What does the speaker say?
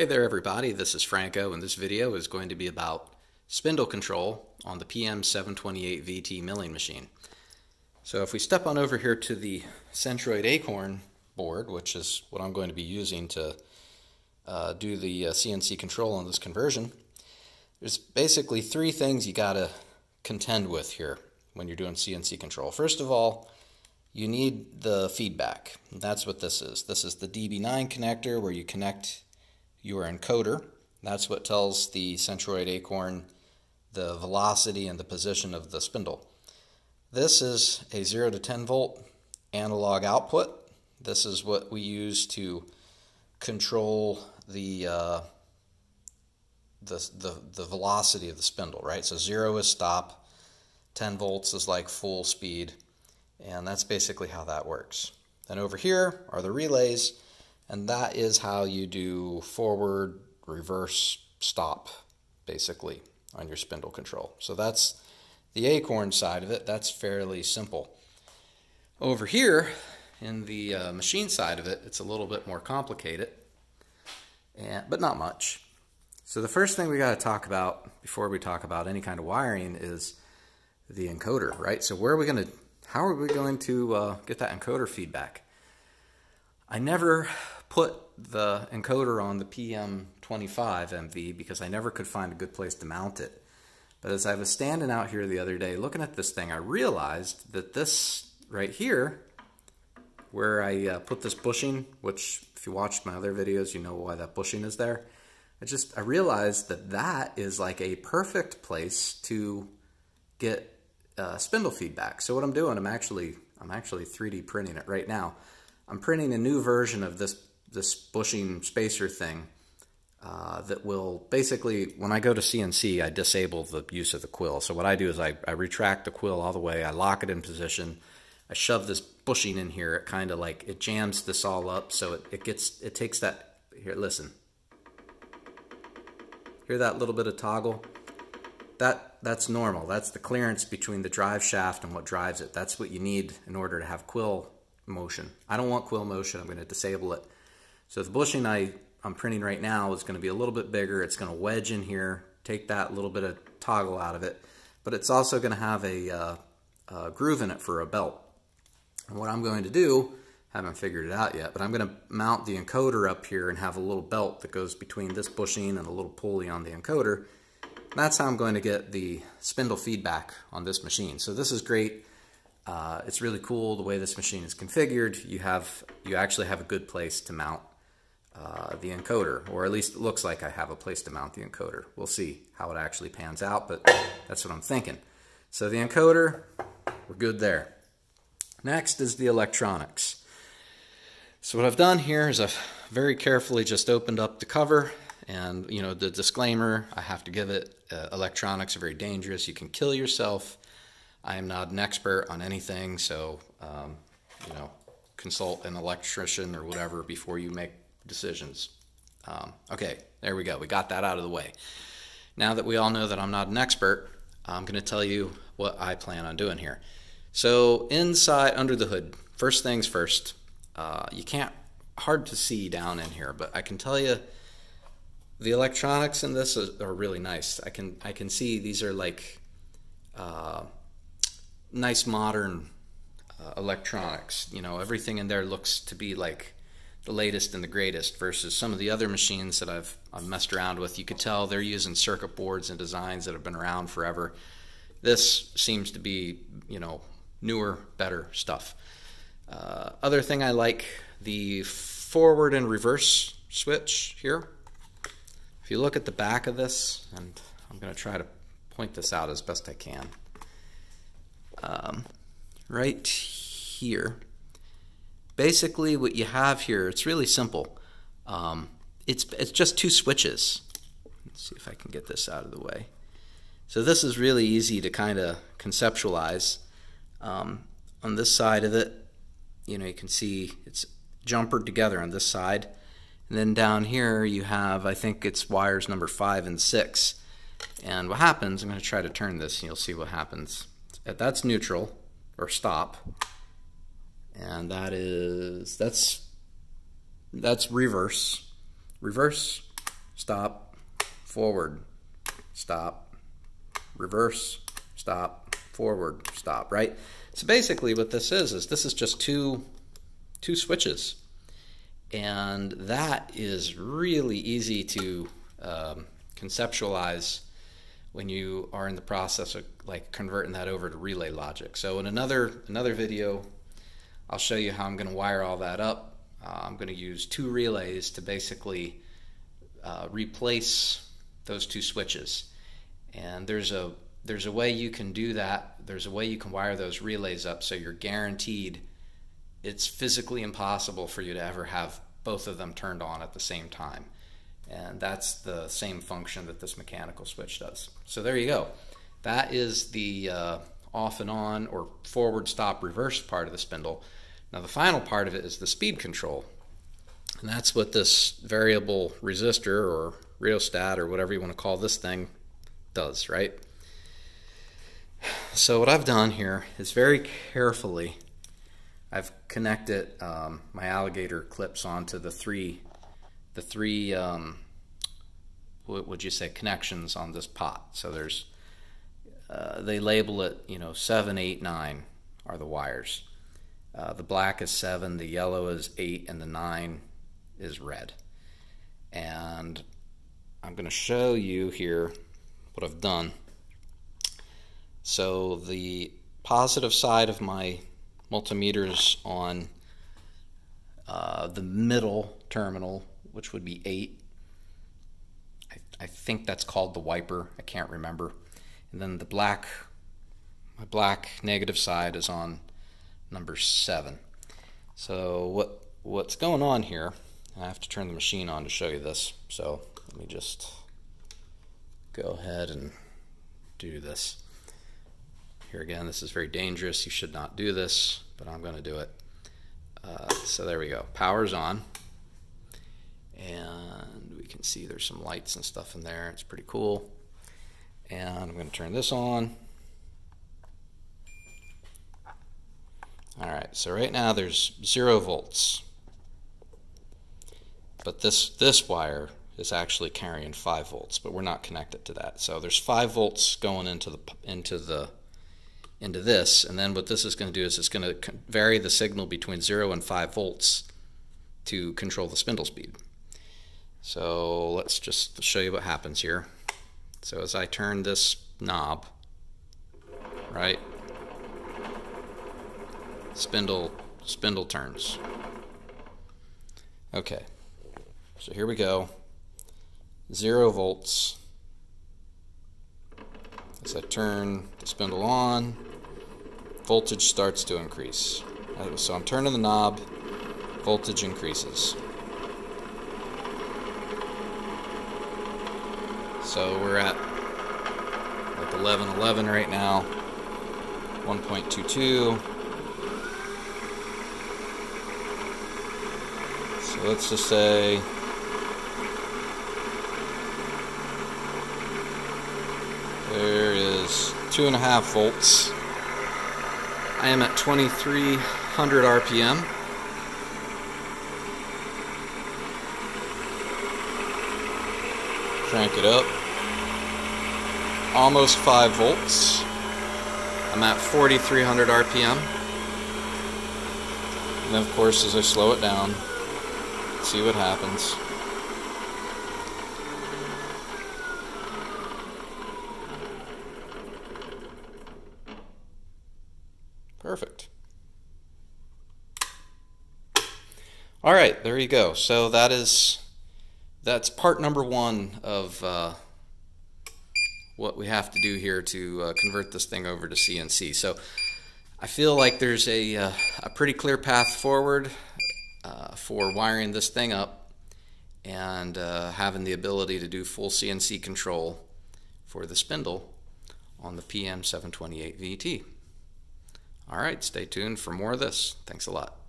Hey there everybody, this is Franco and this video is going to be about spindle control on the PM728 VT milling machine. So if we step on over here to the Centroid Acorn board, which is what I'm going to be using to uh, do the uh, CNC control on this conversion, there's basically three things you got to contend with here when you're doing CNC control. First of all, you need the feedback. That's what this is. This is the DB9 connector where you connect your encoder. That's what tells the centroid acorn the velocity and the position of the spindle. This is a 0 to 10 volt analog output. This is what we use to control the, uh, the, the, the velocity of the spindle, right? So 0 is stop, 10 volts is like full speed, and that's basically how that works. Then over here are the relays and that is how you do forward, reverse, stop, basically, on your spindle control. So that's the acorn side of it. That's fairly simple. Over here, in the uh, machine side of it, it's a little bit more complicated, and, but not much. So the first thing we got to talk about before we talk about any kind of wiring is the encoder, right? So where are we going to, how are we going to uh, get that encoder feedback? I never put the encoder on the PM25 MV because I never could find a good place to mount it. But as I was standing out here the other day looking at this thing, I realized that this right here, where I uh, put this bushing, which if you watched my other videos, you know why that bushing is there. I just, I realized that that is like a perfect place to get uh, spindle feedback. So what I'm doing, I'm actually, I'm actually 3D printing it right now. I'm printing a new version of this, this bushing spacer thing uh, that will basically, when I go to CNC, I disable the use of the quill. So what I do is I, I retract the quill all the way, I lock it in position, I shove this bushing in here, it kind of like, it jams this all up so it, it gets, it takes that, here, listen. Hear that little bit of toggle? That, that's normal. That's the clearance between the drive shaft and what drives it. That's what you need in order to have quill motion. I don't want quill motion. I'm going to disable it. So the bushing I, I'm printing right now is going to be a little bit bigger. It's going to wedge in here, take that little bit of toggle out of it. But it's also going to have a, uh, a groove in it for a belt. And what I'm going to do, haven't figured it out yet, but I'm going to mount the encoder up here and have a little belt that goes between this bushing and a little pulley on the encoder. That's how I'm going to get the spindle feedback on this machine. So this is great uh, it's really cool the way this machine is configured. You have you actually have a good place to mount uh, the encoder, or at least it looks like I have a place to mount the encoder. We'll see how it actually pans out, but that's what I'm thinking. So the encoder, we're good there. Next is the electronics. So what I've done here is I've very carefully just opened up the cover and you know the disclaimer, I have to give it, uh, electronics are very dangerous. You can kill yourself I am not an expert on anything, so um, you know, consult an electrician or whatever before you make decisions. Um, okay, there we go. We got that out of the way. Now that we all know that I'm not an expert, I'm going to tell you what I plan on doing here. So inside, under the hood, first things first, uh, you can't, hard to see down in here, but I can tell you the electronics in this are really nice. I can, I can see these are like, uh, nice modern uh, electronics. You know, everything in there looks to be like the latest and the greatest versus some of the other machines that I've, I've messed around with. You could tell they're using circuit boards and designs that have been around forever. This seems to be, you know, newer, better stuff. Uh, other thing I like, the forward and reverse switch here. If you look at the back of this, and I'm going to try to point this out as best I can um, right here. Basically, what you have here, it's really simple. Um, it's, it's just two switches. Let's see if I can get this out of the way. So this is really easy to kind of conceptualize. Um, on this side of it, you know, you can see it's jumpered together on this side. And then down here you have, I think it's wires number five and six. And what happens, I'm going to try to turn this and you'll see what happens that's neutral or stop and that is that's that's reverse reverse stop, forward, stop, reverse, stop, forward, stop, right? So basically what this is, is this is just two, two switches. And that is really easy to um, conceptualize when you are in the process of like converting that over to relay logic. So in another another video, I'll show you how I'm going to wire all that up. Uh, I'm going to use two relays to basically uh, replace those two switches. And there's a there's a way you can do that. There's a way you can wire those relays up so you're guaranteed it's physically impossible for you to ever have both of them turned on at the same time. And that's the same function that this mechanical switch does. So there you go. That is the uh, off and on or forward stop reverse part of the spindle. Now the final part of it is the speed control. And that's what this variable resistor or rheostat or whatever you want to call this thing does, right? So what I've done here is very carefully I've connected um, my alligator clips onto the three the three um, what would you say connections on this pot. So there's uh, they label it you know seven, eight, nine are the wires. Uh, the black is seven, the yellow is eight, and the nine is red. And I'm going to show you here what I've done. So the positive side of my multimeters on uh, the middle terminal, which would be 8. I, I, think that's called the wiper. I can't remember. And then the black, my black negative side is on number 7. So what what's going on here, I have to turn the machine on to show you this. So let me just go ahead and do this. Here again, this is very dangerous. You should not do this, but I'm going to do it. Uh, so there we go. Power's on. And we can see there's some lights and stuff in there. It's pretty cool. And I'm going to turn this on. All right, so right now there's zero volts. But this, this wire is actually carrying five volts, but we're not connected to that. So there's five volts going into the, into the into this. And then what this is going to do is it's going to vary the signal between 0 and 5 volts to control the spindle speed. So let's just show you what happens here. So as I turn this knob, right, spindle, spindle turns. Okay, so here we go. Zero volts. As I turn the spindle on, voltage starts to increase. So I'm turning the knob, voltage increases. So we're at like 1111 right now, 1.22. So let's just say there is two and a half volts I am at 2300 RPM. Crank it up. Almost 5 volts. I'm at 4300 RPM. And of course, as I slow it down, see what happens. Perfect. All right, there you go. So that is that's part number one of uh, what we have to do here to uh, convert this thing over to CNC. So I feel like there's a, uh, a pretty clear path forward uh, for wiring this thing up and uh, having the ability to do full CNC control for the spindle on the PM728 VT. All right, stay tuned for more of this. Thanks a lot.